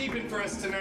keeping for us tonight.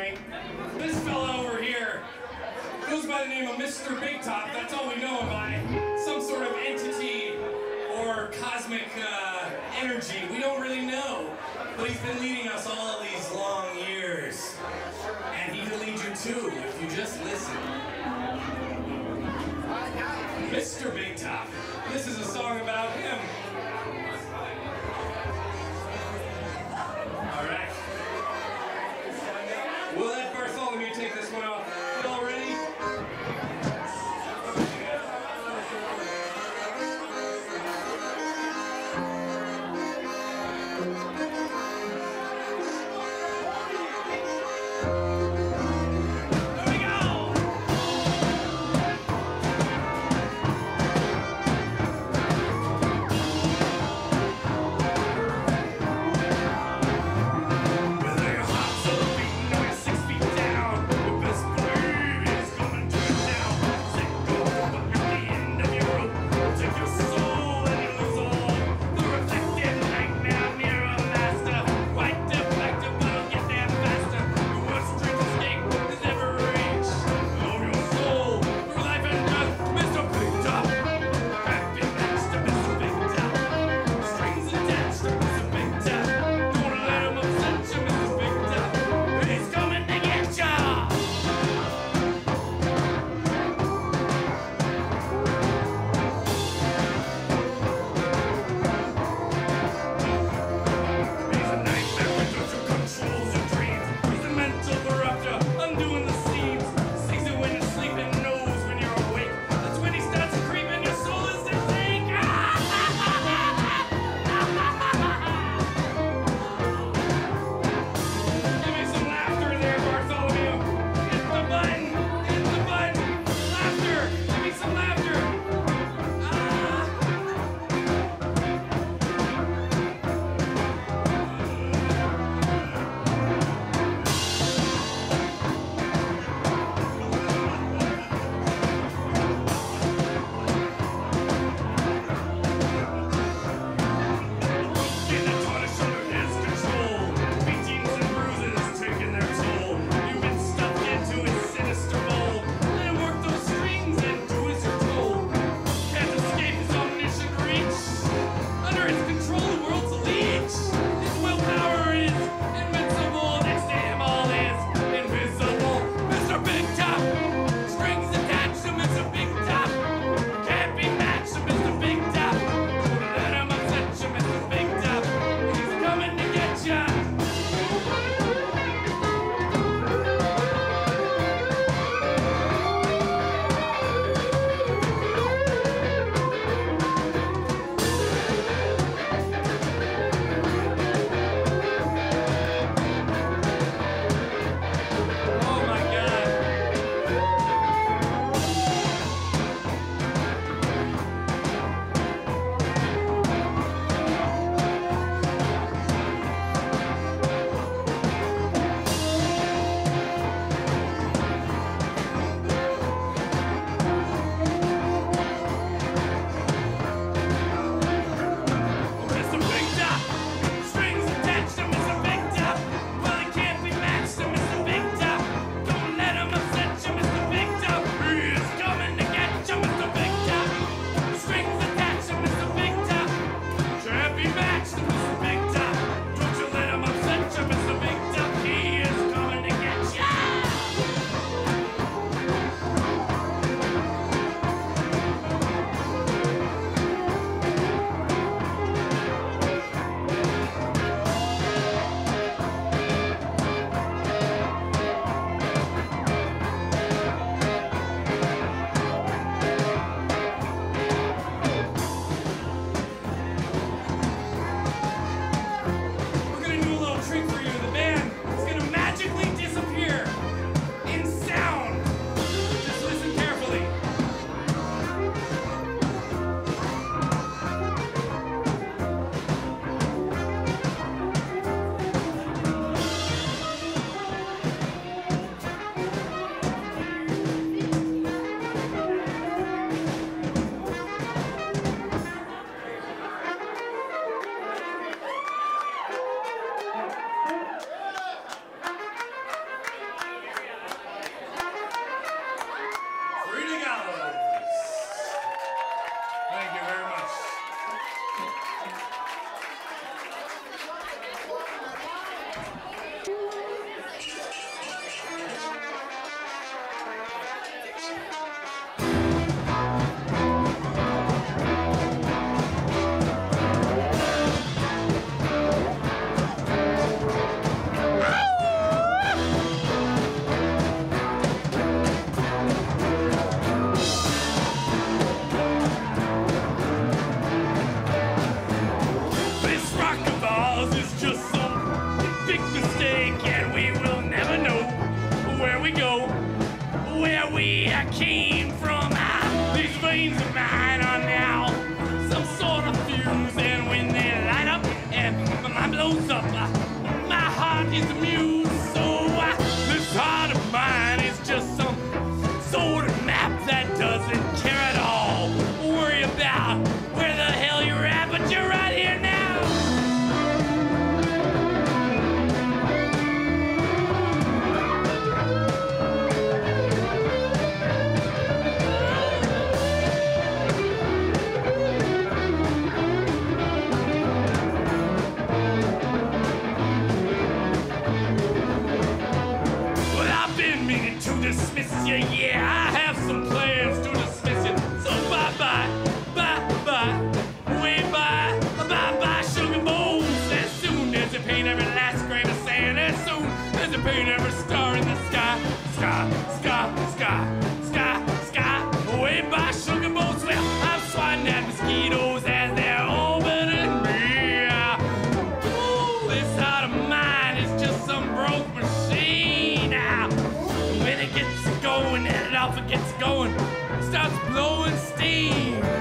It's going. It starts blowing steam.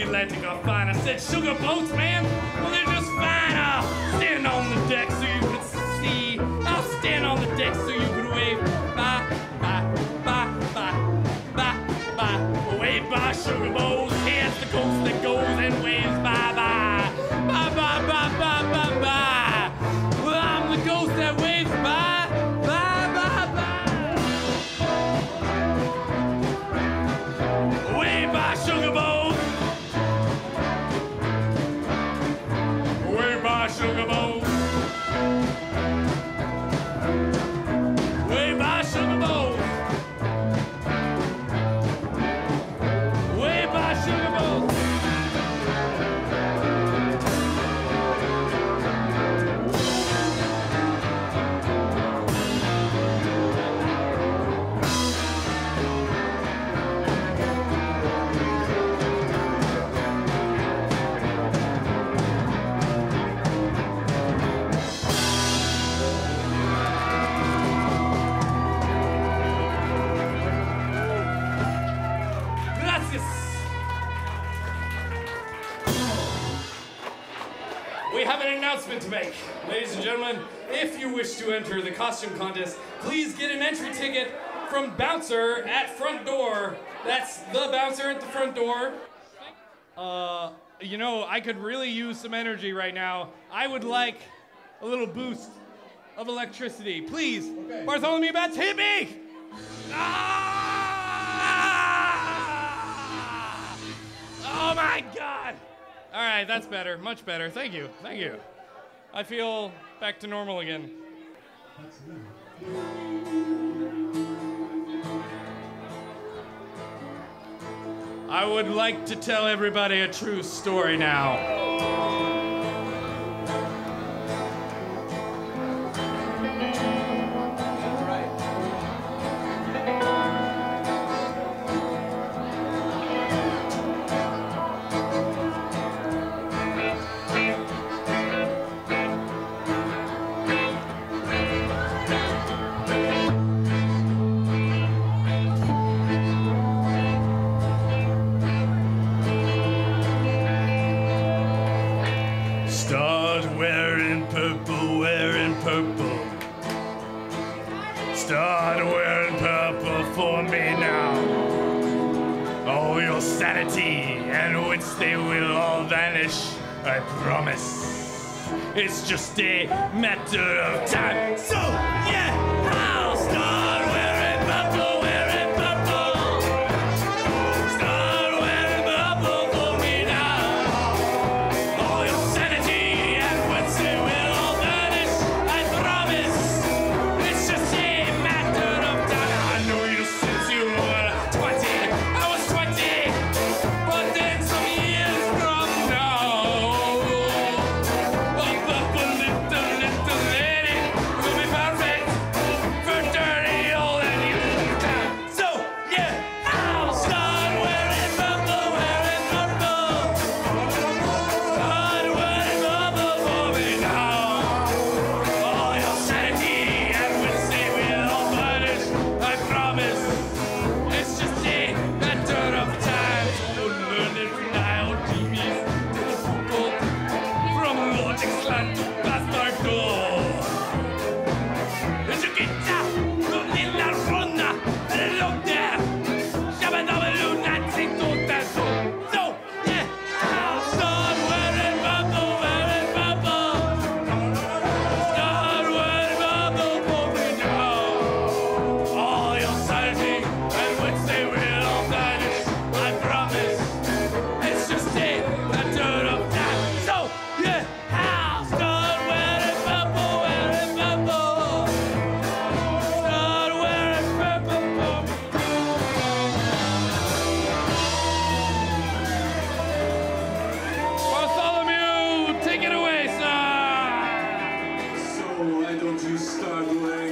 She let me fine. I said, sugar boats, man? Well, they're just fine. I'll stand on the deck so you can see. I'll stand on the deck so you can wave. Bye, bye, bye, bye, bye, bye. Wave bye, sugar boats. Here's the coast costume contest, please get an entry ticket from Bouncer at front door. That's the Bouncer at the front door. Uh, you know, I could really use some energy right now. I would like a little boost of electricity. Please, okay. Bartholomew Bats, hit me! Ah! Oh my god! All right, that's better. Much better. Thank you. Thank you. I feel back to normal again. I would like to tell everybody a true story now. Oh, why don't you start laying?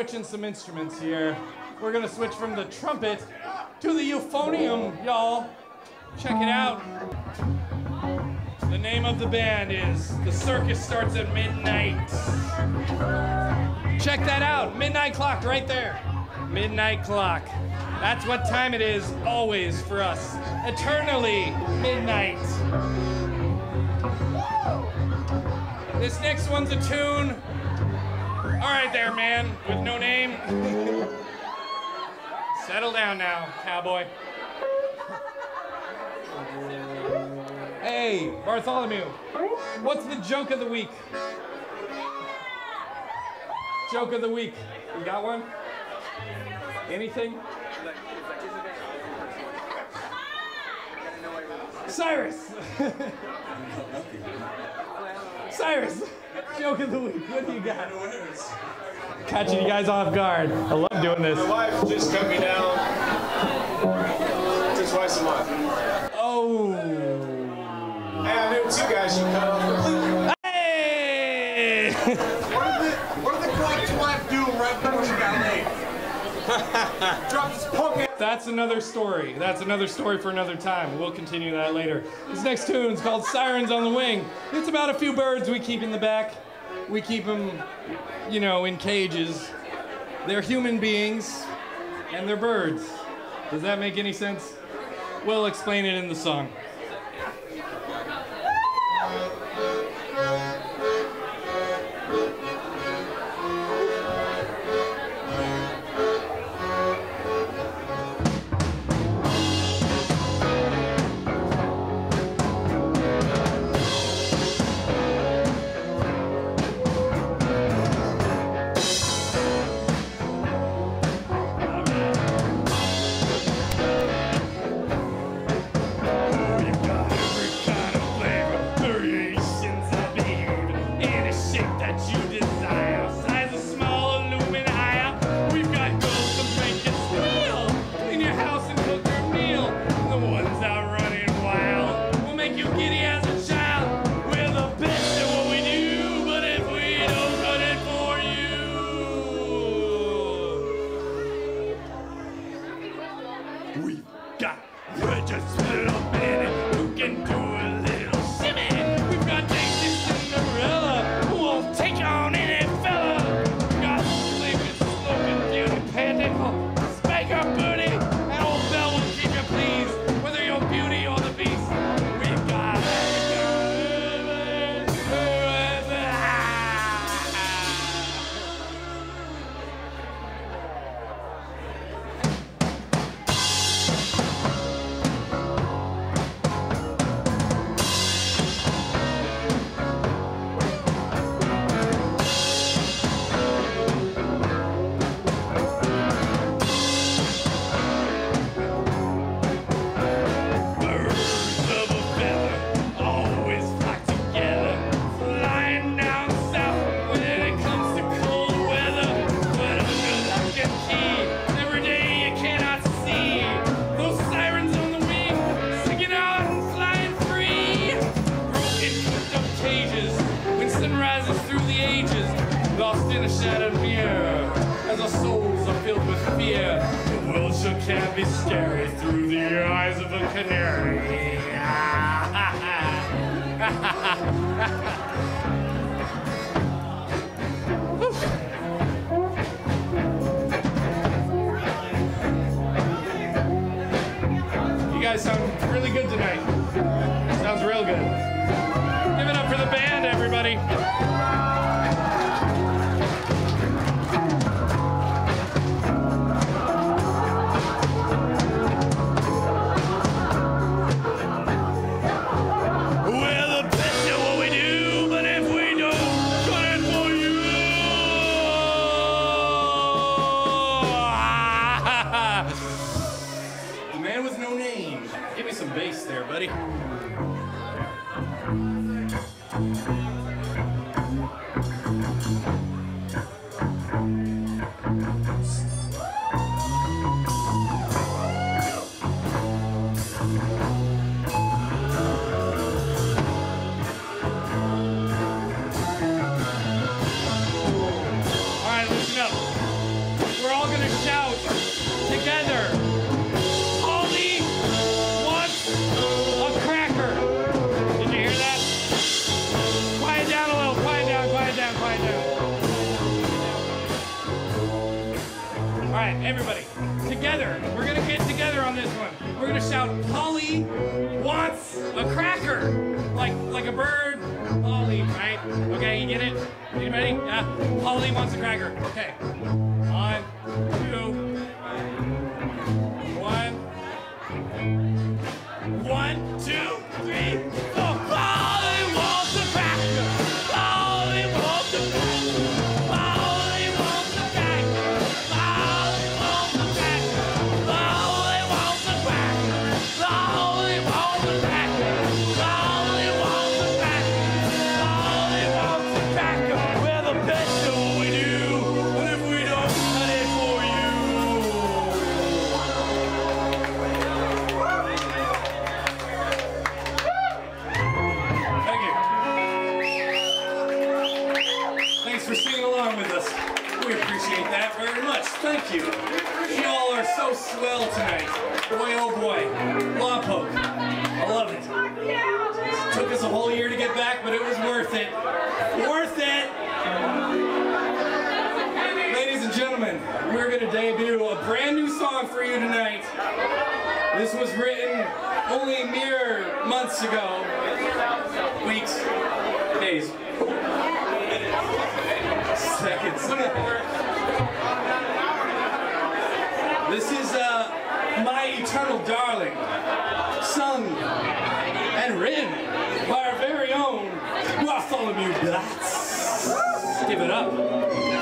switching some instruments here. We're gonna switch from the trumpet to the euphonium, y'all. Check it out. The name of the band is The Circus Starts at Midnight. Check that out. Midnight clock right there. Midnight clock. That's what time it is always for us. Eternally midnight. This next one's a tune all right, there, man, with no name. Settle down now, cowboy. Hey, Bartholomew, what's the joke of the week? Joke of the week. You got one? Anything? Cyrus! Cyrus! Joke of the week. What do you got? Catching you guys off guard. I love doing this. My wife just cut me down to twice a month. Oh. And I knew two guys she cut off. Hey! What did the, what did the coach's wife do right before she got laid? Dropped his punk. That's another story. That's another story for another time. We'll continue that later. This next tune is called Sirens on the Wing. It's about a few birds we keep in the back. We keep them, you know, in cages. They're human beings and they're birds. Does that make any sense? We'll explain it in the song. Through the ages, lost in a shadowed mirror as our souls are filled with fear. The world sure can be scary through the eyes of a canary. You guys sound really good tonight. Everybody. This was written only mere months ago. Weeks. Days. Seconds. This is uh, My Eternal Darling, sung and written by our very own Bartholomew Blatz. Give it up.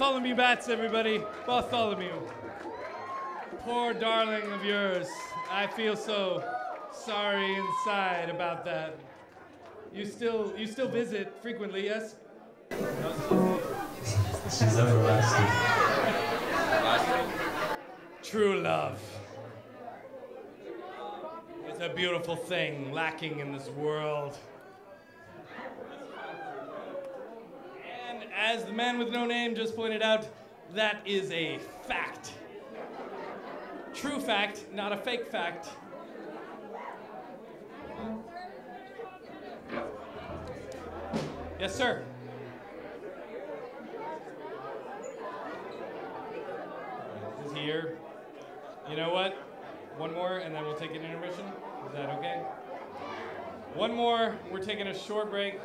Bartholomew Bats, everybody. Bartholomew. Poor darling of yours. I feel so sorry inside about that. You still you still visit frequently, yes? She's everlasting. True love. It's a beautiful thing lacking in this world. And as the man with no name just pointed out, that is a fact. True fact, not a fake fact. Yes, sir. This is here. You know what? One more, and then we'll take an intermission. Is that okay? One more. We're taking a short break,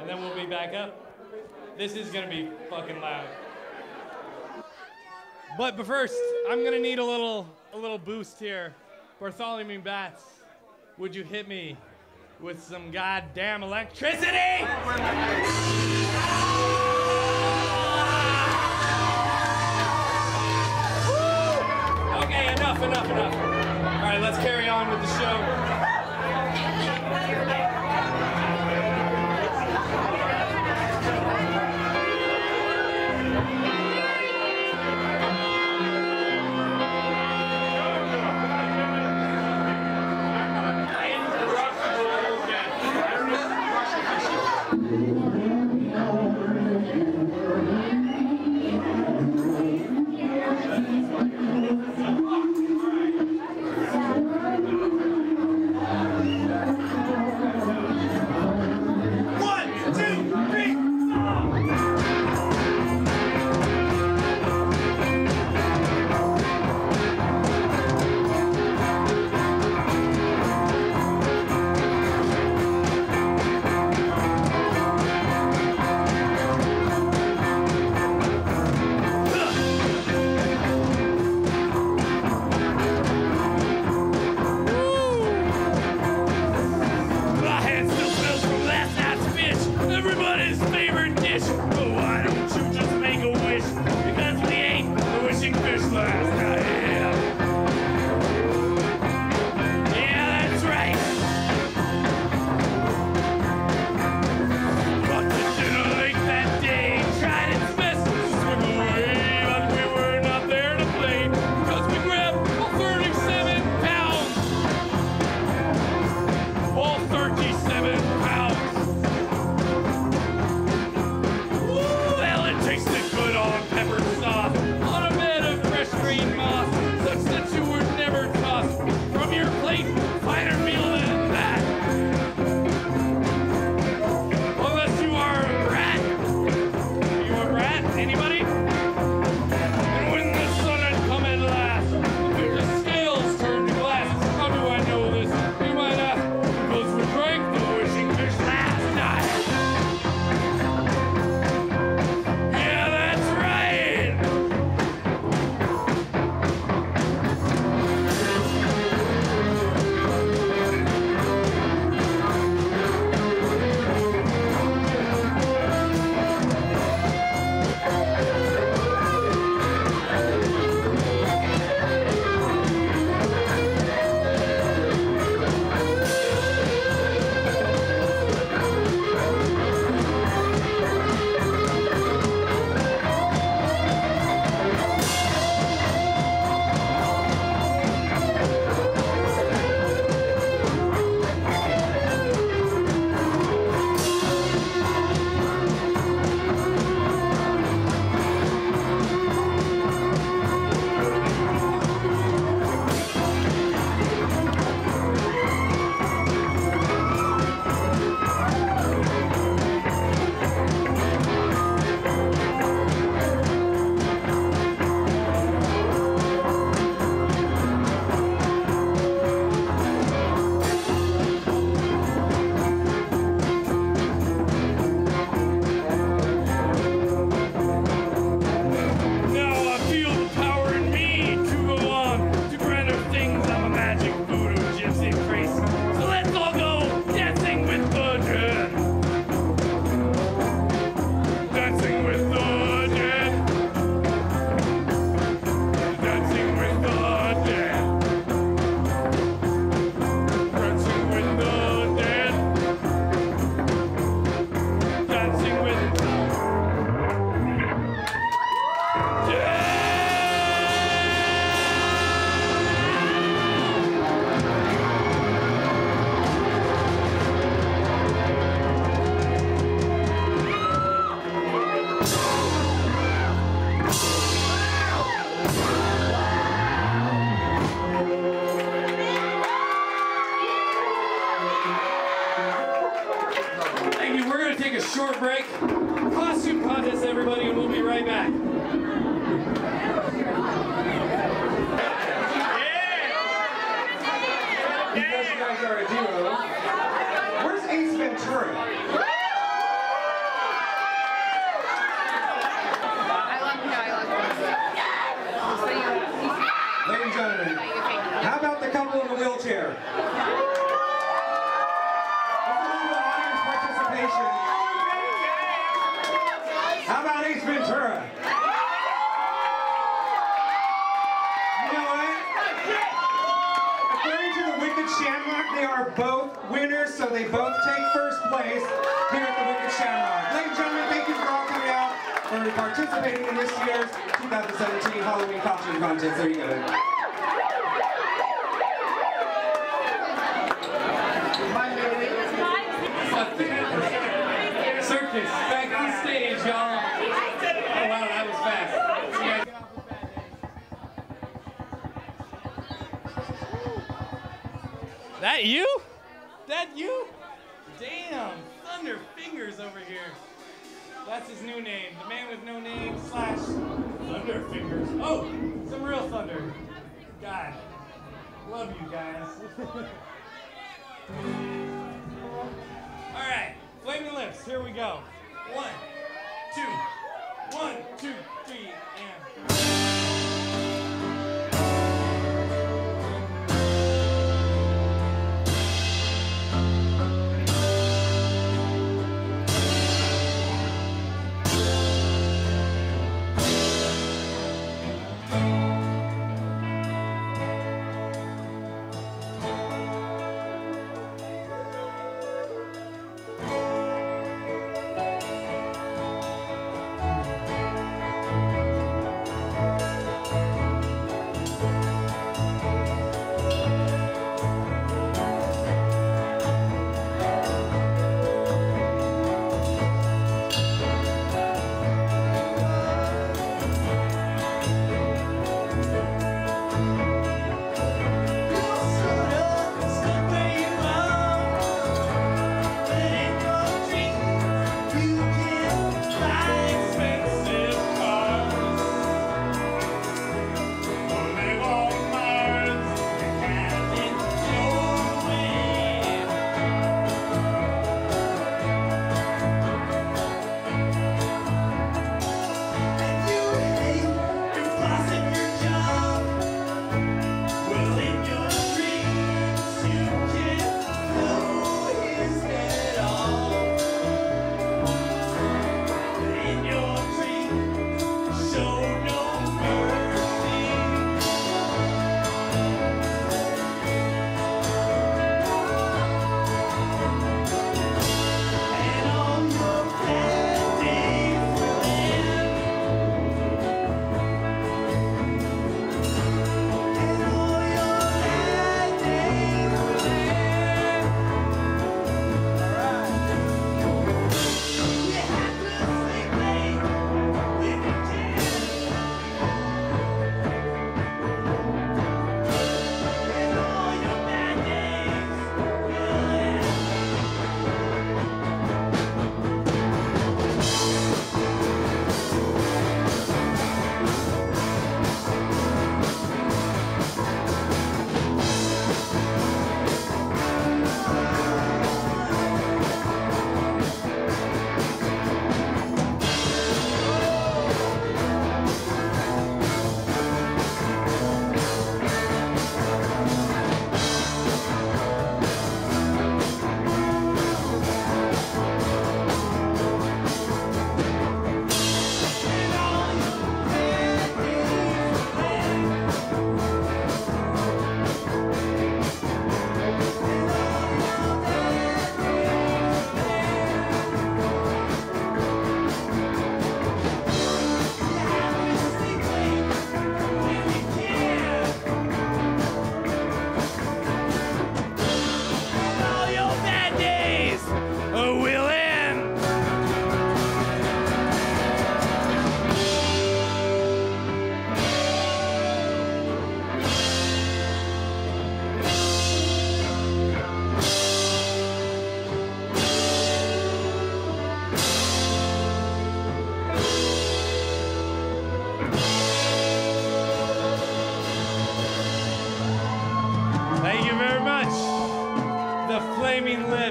and then we'll be back up. This is gonna be fucking loud. But but first, I'm gonna need a little a little boost here. Bartholomew Bats, would you hit me with some goddamn electricity? Okay, enough, enough, enough. All right, let's carry on with the show. Amen.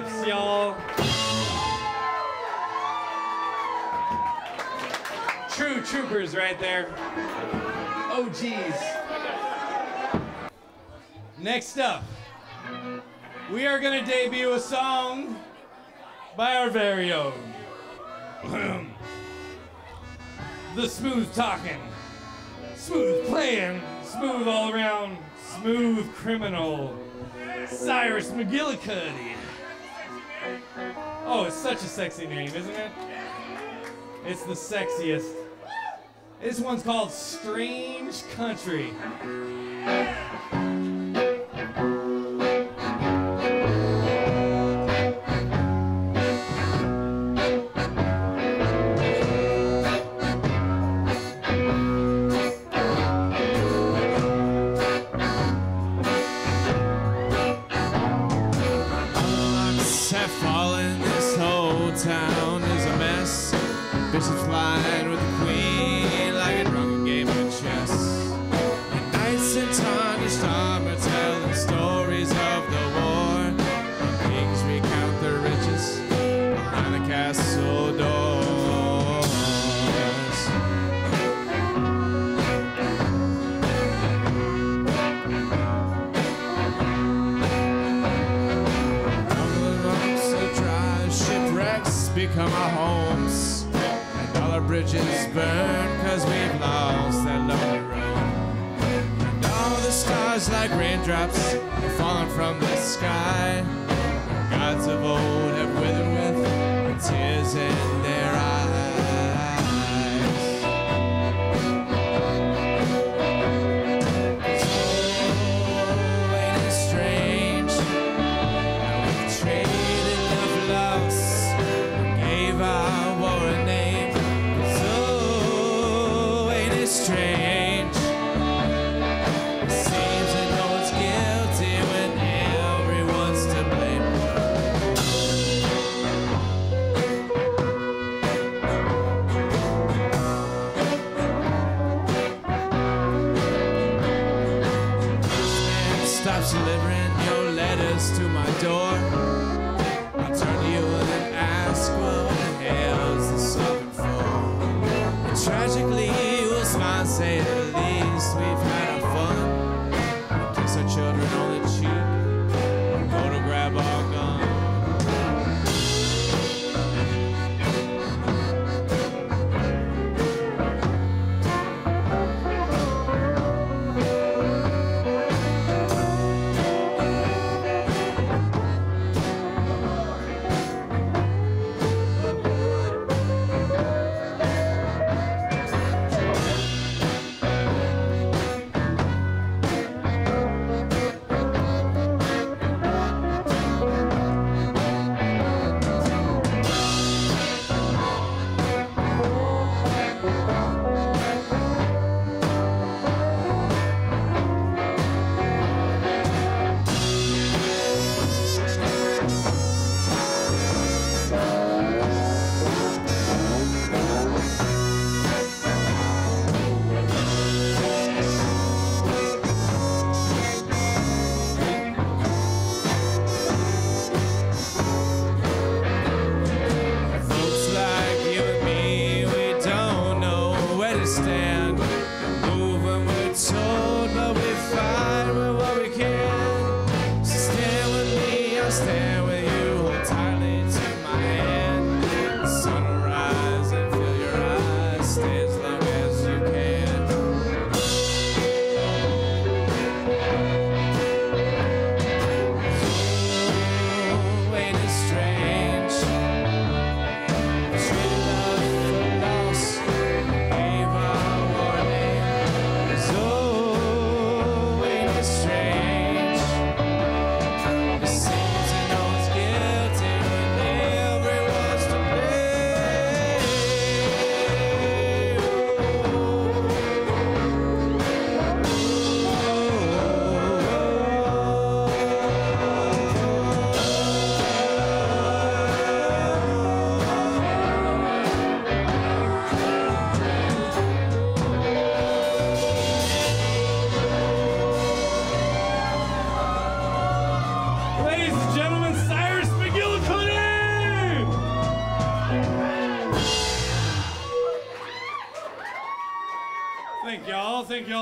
Thanks, y'all. True troopers right there. Oh, geez. Next up, we are going to debut a song by our very own. the smooth talking, smooth playing, smooth all around, smooth criminal, Cyrus McGillicuddy. Oh, it's such a sexy name, isn't it? It's the sexiest. This one's called Strange Country.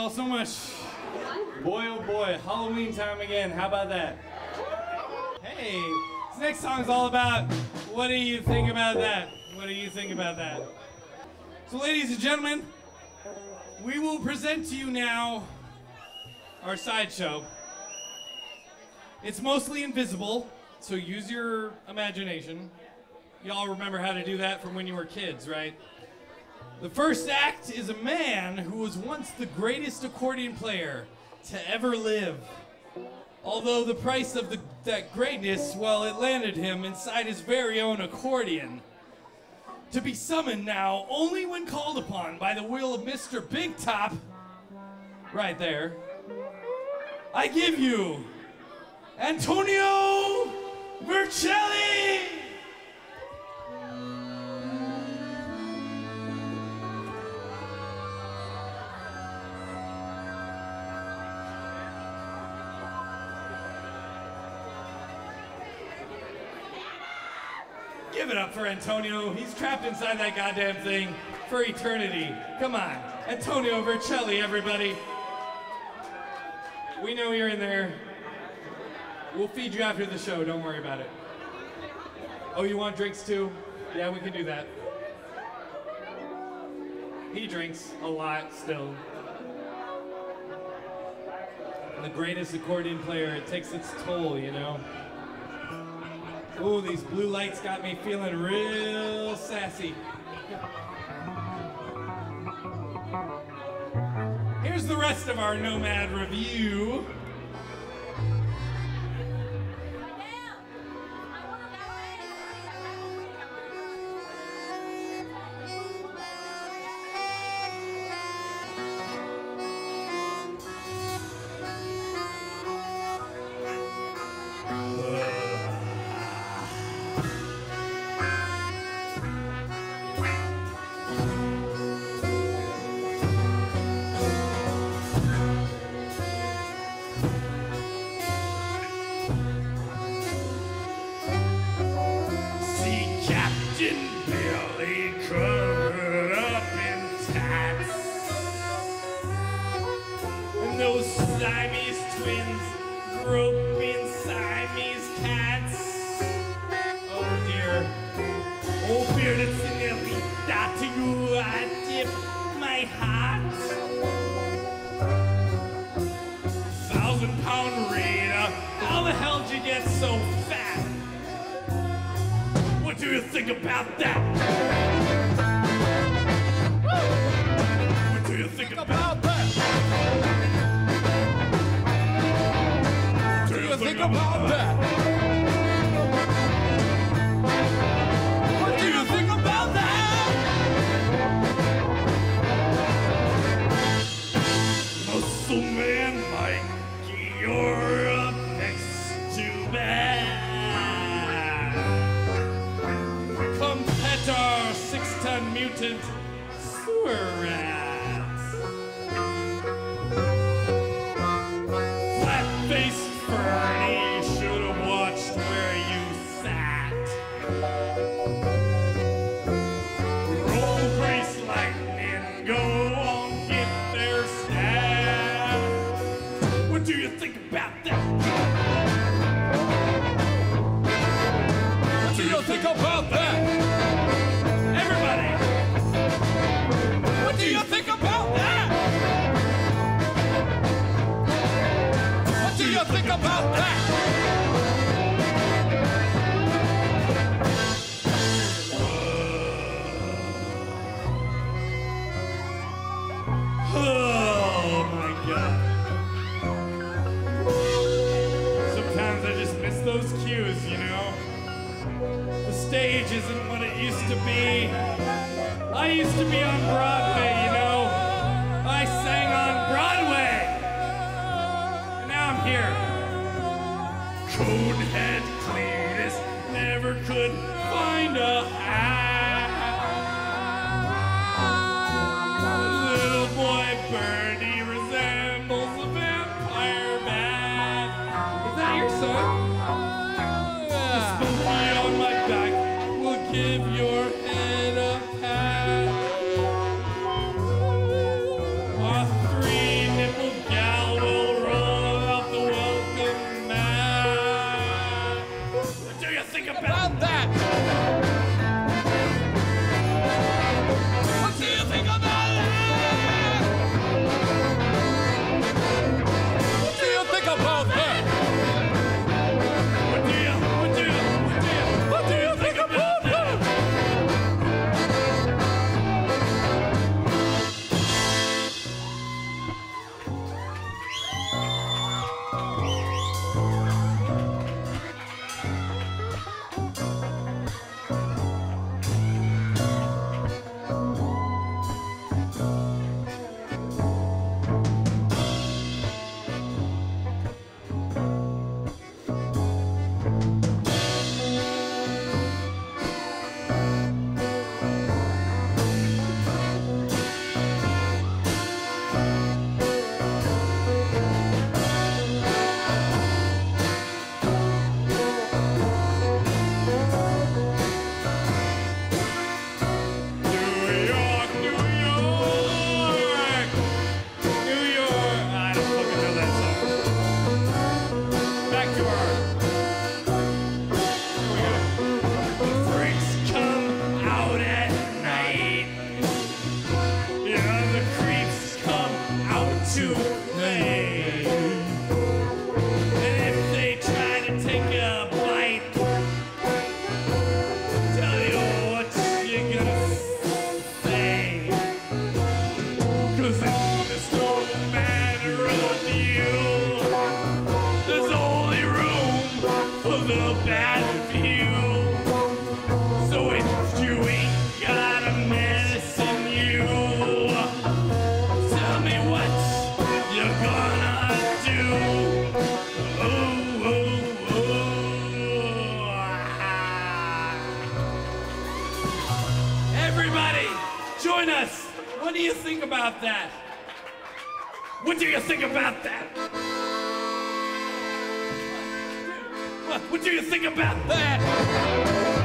All so much. Boy, oh boy, Halloween time again. How about that? Hey, this next song's all about what do you think about that? What do you think about that? So, ladies and gentlemen, we will present to you now our sideshow. It's mostly invisible, so use your imagination. Y'all remember how to do that from when you were kids, right? The first act is a man who was once the greatest accordion player to ever live. Although the price of the, that greatness, well, it landed him inside his very own accordion. To be summoned now only when called upon by the will of Mr. Big Top, right there. I give you Antonio Vercelli! Antonio. He's trapped inside that goddamn thing for eternity. Come on. Antonio Vercelli, everybody. We know you're in there. We'll feed you after the show. Don't worry about it. Oh, you want drinks too? Yeah, we can do that. He drinks a lot still. The greatest accordion player, it takes its toll, you know? Ooh, these blue lights got me feeling real sassy. Here's the rest of our Nomad Revue. Used to be on Two. About that? What do you think about that? What, what do you think about that?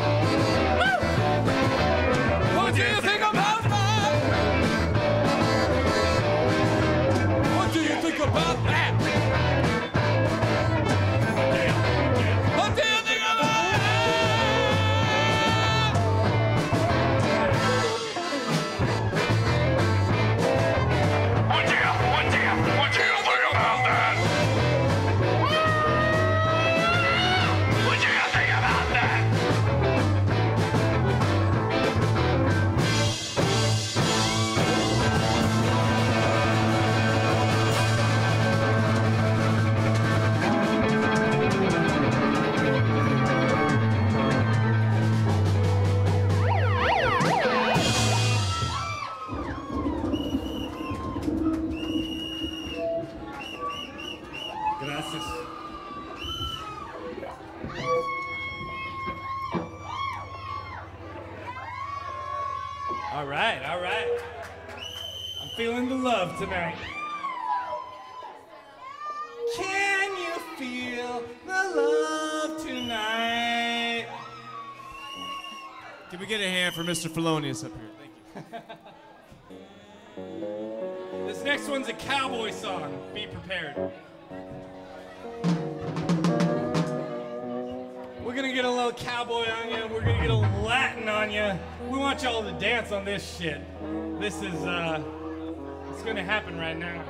Mr. Felonious up here? Thank you. This next one's a cowboy song. Be prepared. We're gonna get a little cowboy on you. We're gonna get a Latin on you. We want y'all to dance on this shit. This is uh, it's gonna happen right now.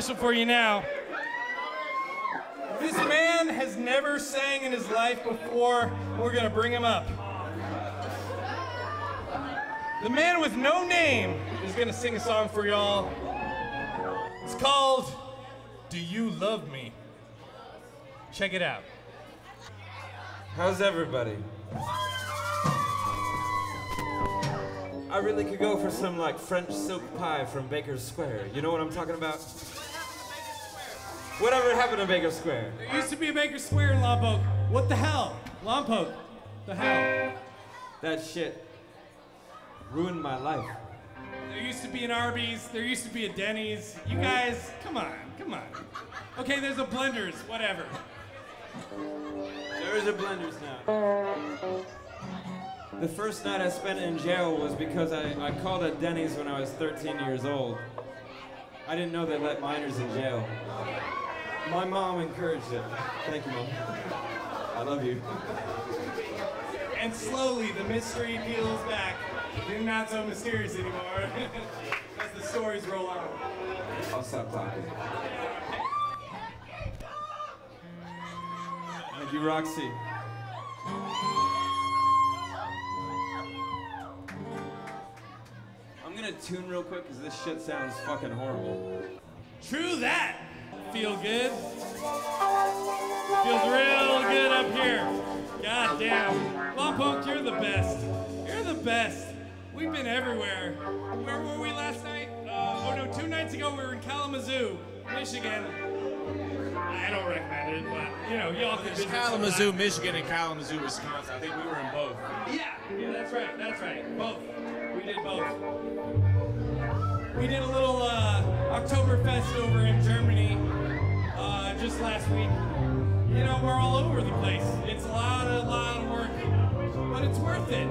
Special for you now. This man has never sang in his life before. We're gonna bring him up. The man with no name is gonna sing a song for y'all. It's called Do You Love Me? Check it out. How's everybody? I really could go for some like French silk pie from Baker's Square. You know what I'm talking about? Whatever happened to Baker Square? There used to be a Baker Square in Lompoc. What the hell? Lompoc. The hell? That shit ruined my life. There used to be an Arby's. There used to be a Denny's. You guys, come on, come on. Okay, there's a Blenders. Whatever. There is a Blenders now. The first night I spent in jail was because I, I called at Denny's when I was 13 years old. I didn't know they let minors in jail. My mom encouraged it. Thank you, Mom. I love you. And slowly the mystery peels back. You're not so mysterious anymore. As the stories roll on. I'll stop talking. Thank you, Roxy. I'm gonna tune real quick because this shit sounds fucking horrible. True that. Feel good. Feels real good up here. God damn. Lompoc, you're the best. You're the best. We've been everywhere. Where were we last night? Uh, oh no, two nights ago we were in Kalamazoo, Michigan. I don't recommend it, but you know, y'all can There's visit Kalamazoo. Michigan, and Kalamazoo, Wisconsin. I think we were in both. Yeah, yeah, that's right, that's right. Both. We did both. We did a little uh, Oktoberfest over in Germany just last week. You know, we're all over the place. It's a lot, a lot of work, but it's worth it.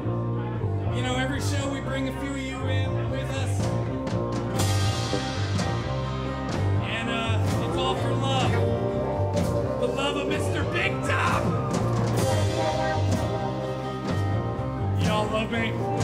You know, every show we bring a few of you in with us. And uh, it's all for love. The love of Mr. Big Top. Y'all love me?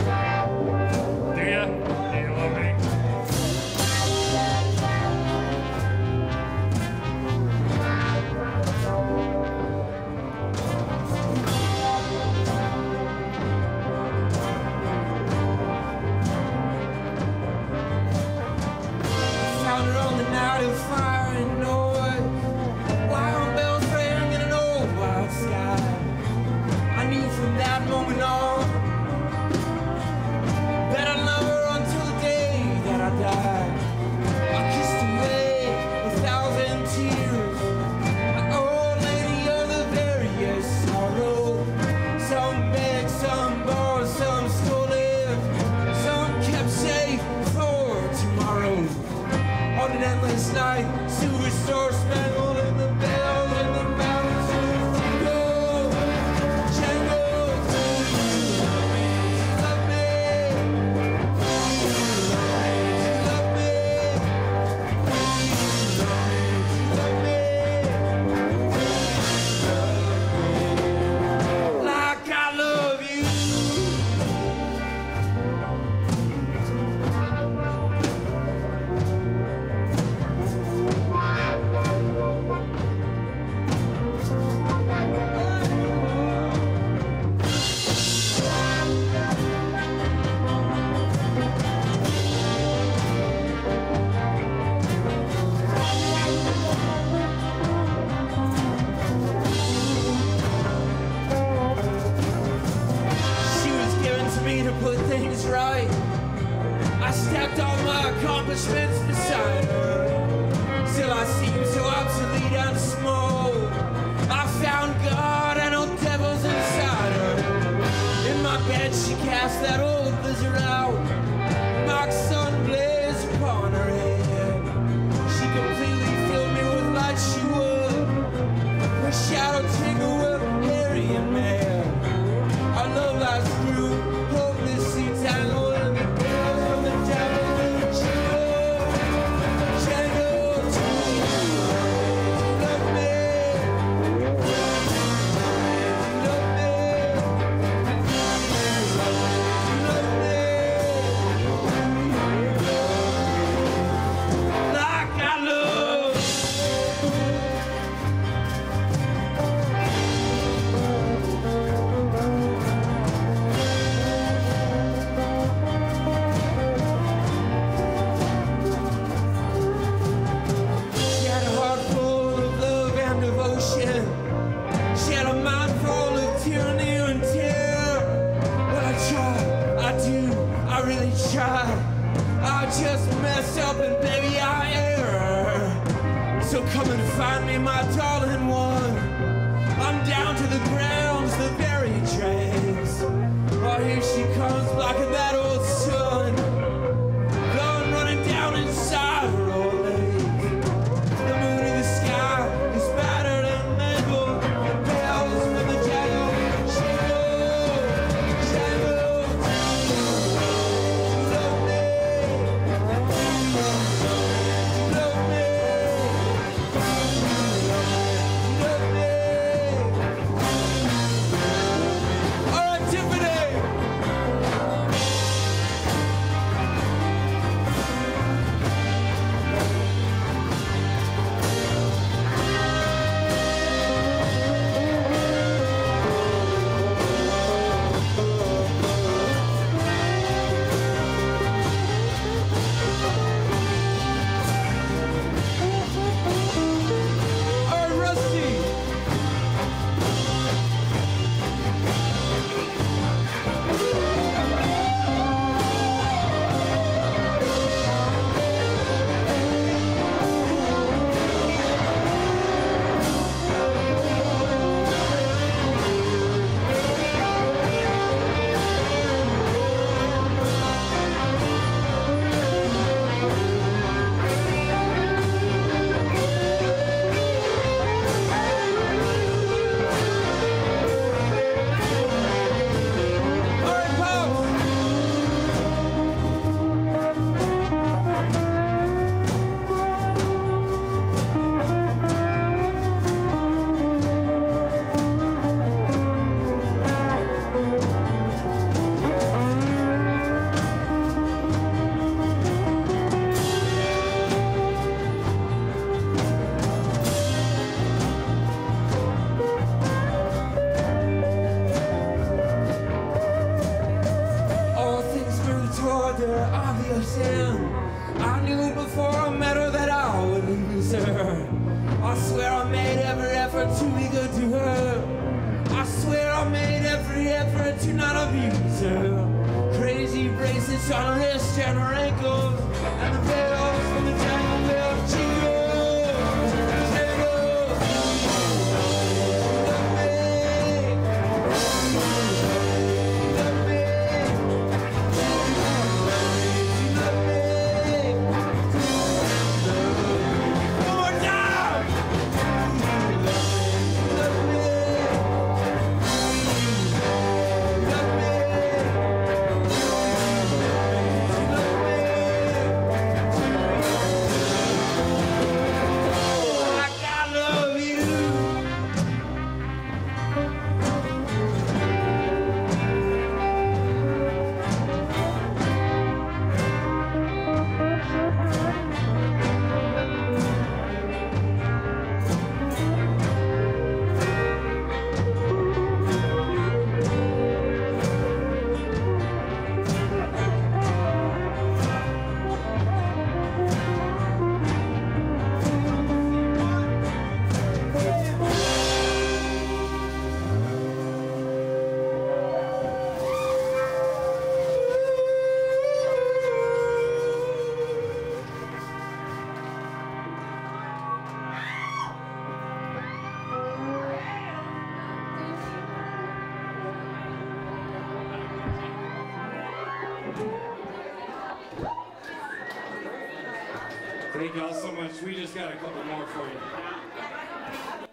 we just got a couple more for you.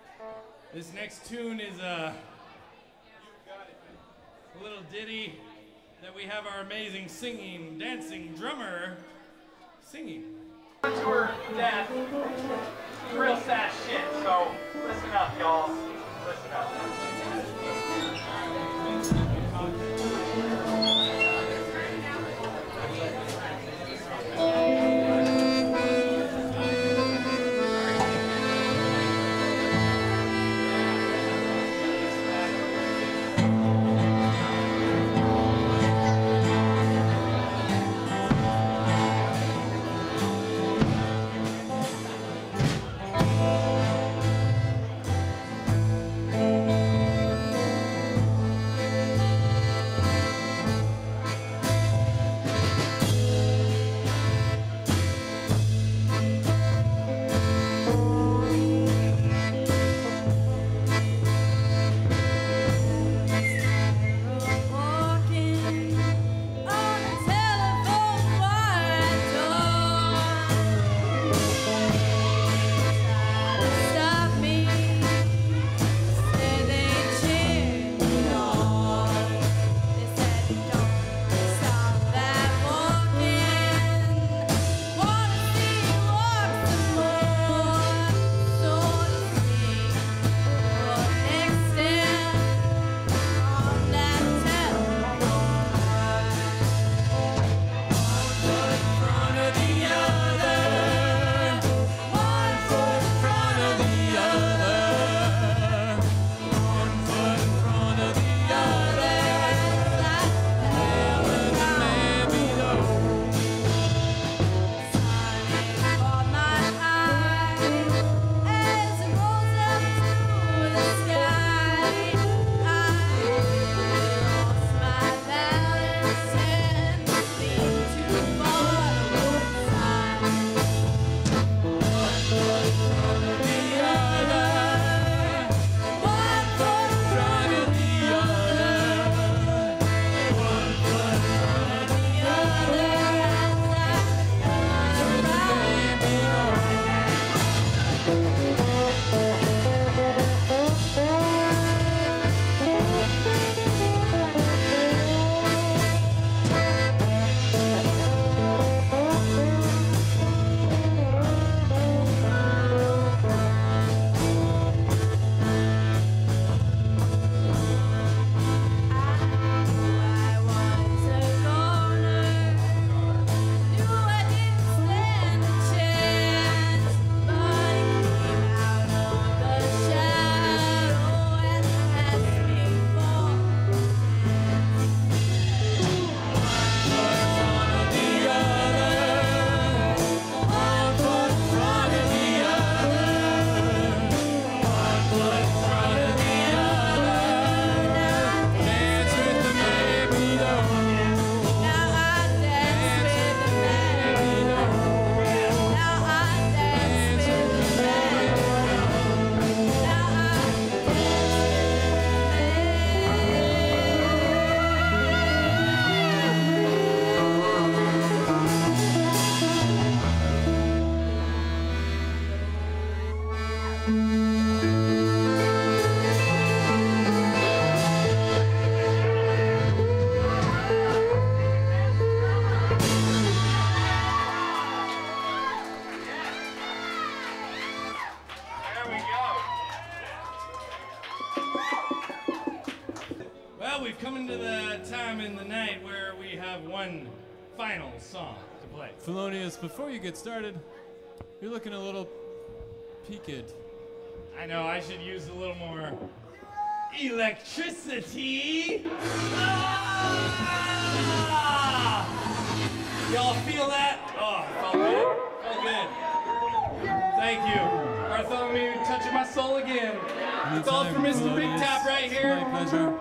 This next tune is a, a little ditty that we have our amazing singing, dancing drummer singing. Words death, real sad shit, so listen up, y'all. Listen up. Before you get started, you're looking a little peaked. I know I should use a little more electricity. Ah! Y'all feel that? Oh, felt good. Felt good. Thank you. Bartholomew touching my soul again. It's all for Mr. Big Top right here. My pleasure.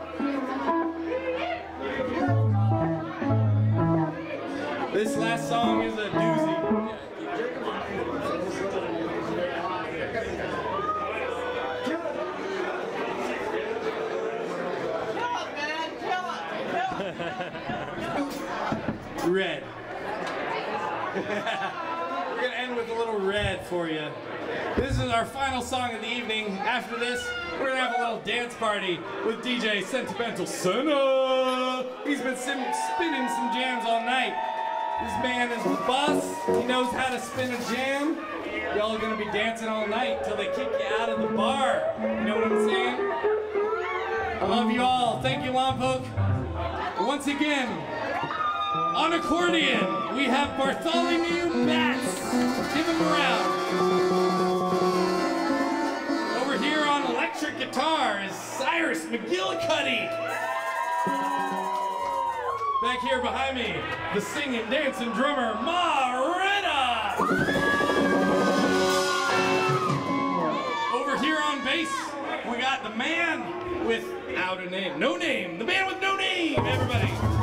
This last song is a doozy. Red. We're gonna end with a little red for you. This is our final song of the evening. After this, we're gonna have a little dance party with DJ Sentimental Sena. He's been spinning some jams all night. This man is the boss. He knows how to spin a jam. Y'all are gonna be dancing all night till they kick you out of the bar. You know what I'm saying? I love you all. Thank you, Lompoc. Once again, on accordion, we have Bartholomew Batts. Give him a round. Over here on electric guitar is Cyrus McGillicuddy. Back here behind me, the singing, dancing drummer, Maretta. Over here on bass, we got the man without a name. No name. The man with no name, everybody.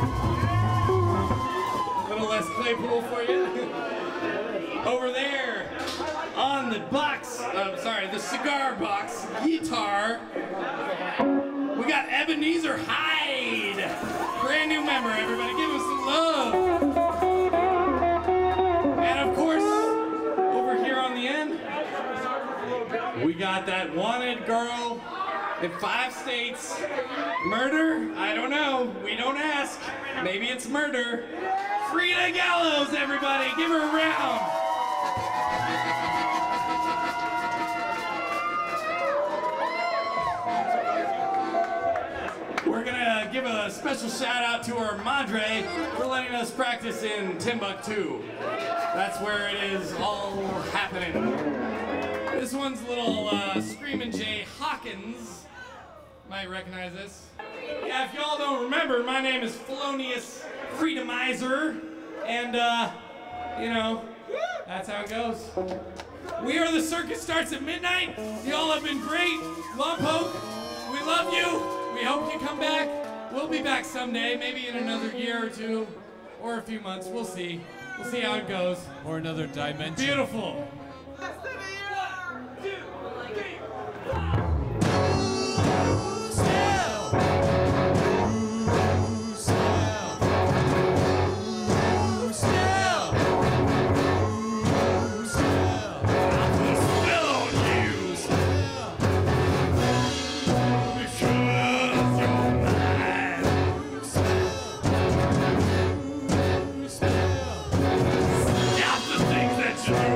Little Les Claypool for you. Over there, on the box, uh, sorry, the cigar box guitar, we got Ebenezer Hyde. Brand new member, everybody. Give him some love. And of course, over here on the end, we got that wanted girl in five states. Murder? I don't know. We don't ask. Maybe it's murder. Frida Gallows, everybody. Give her a round. We're gonna give a special shout out to our madre for letting us practice in Timbuktu. That's where it is all happening. This one's little uh, Screamin' Jay Hawkins. Might recognize this. Yeah, if y'all don't remember, my name is Felonious Freedomizer, and uh, you know, that's how it goes. We are the circus starts at midnight. Y'all have been great. Lompoc, we love you. We hope you come back. We'll be back someday, maybe in another year or two, or a few months. We'll see. We'll see how it goes. Or another dimension. Beautiful. Stop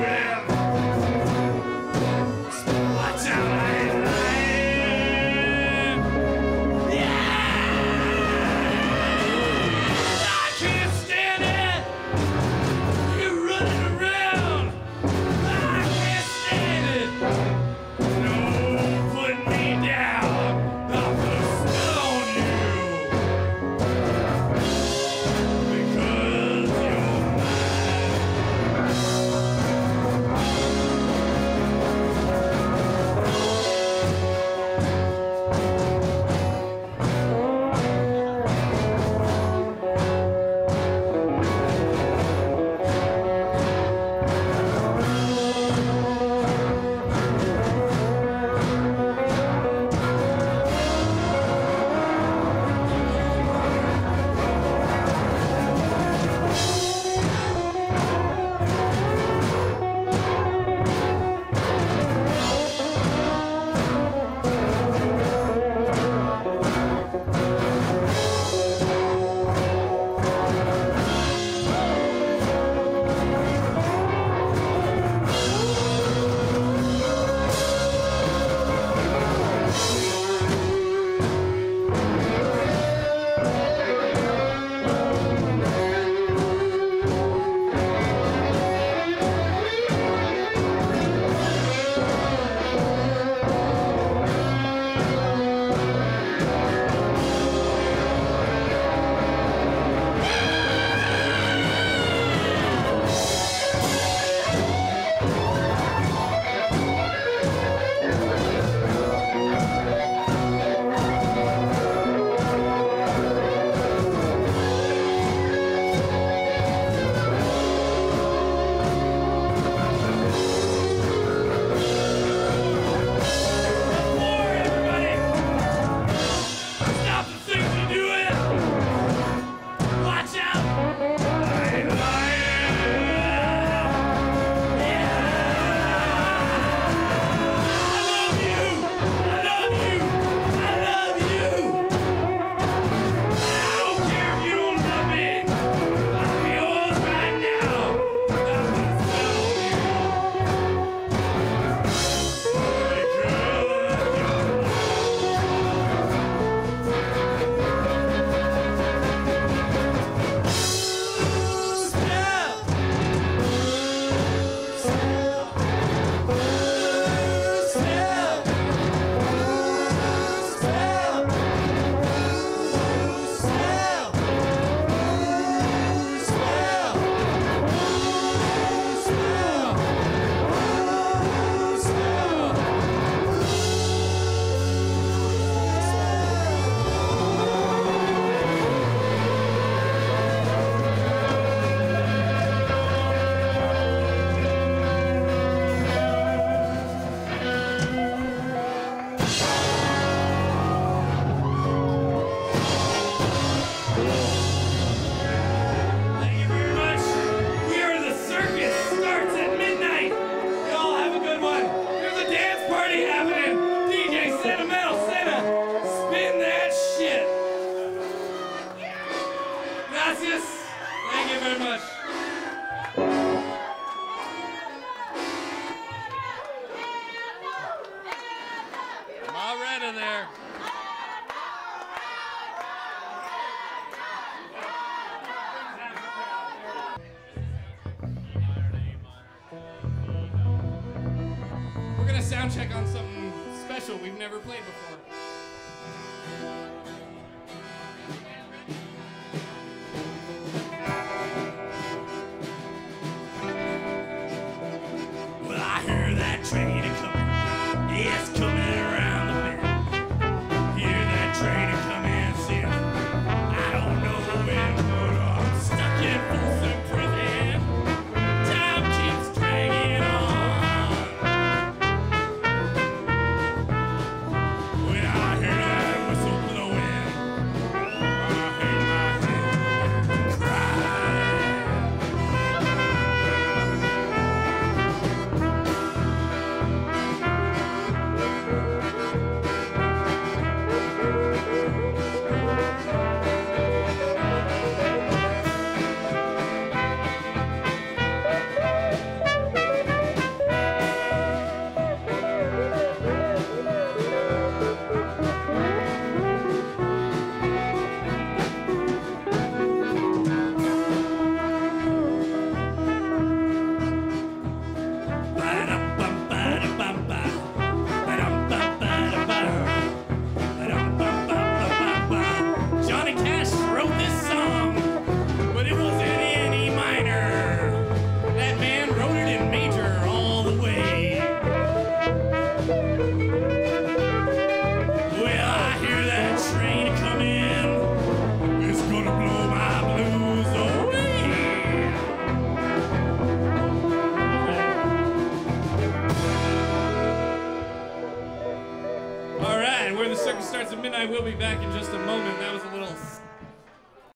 Midnight. We'll be back in just